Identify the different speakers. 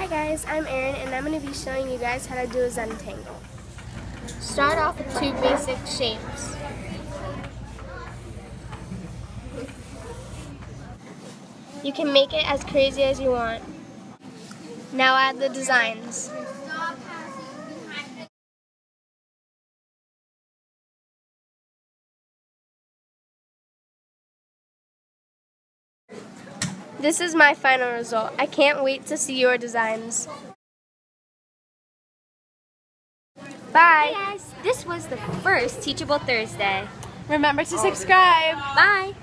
Speaker 1: Hi guys, I'm Erin and I'm going to be showing you guys how to do a Zentangle.
Speaker 2: Start off with two basic shapes.
Speaker 1: You can make it as crazy as you want. Now add the designs. This is my final result. I can't wait to see your designs. Bye!
Speaker 3: Hey guys, this was the first Teachable Thursday.
Speaker 4: Remember to subscribe.
Speaker 3: Bye!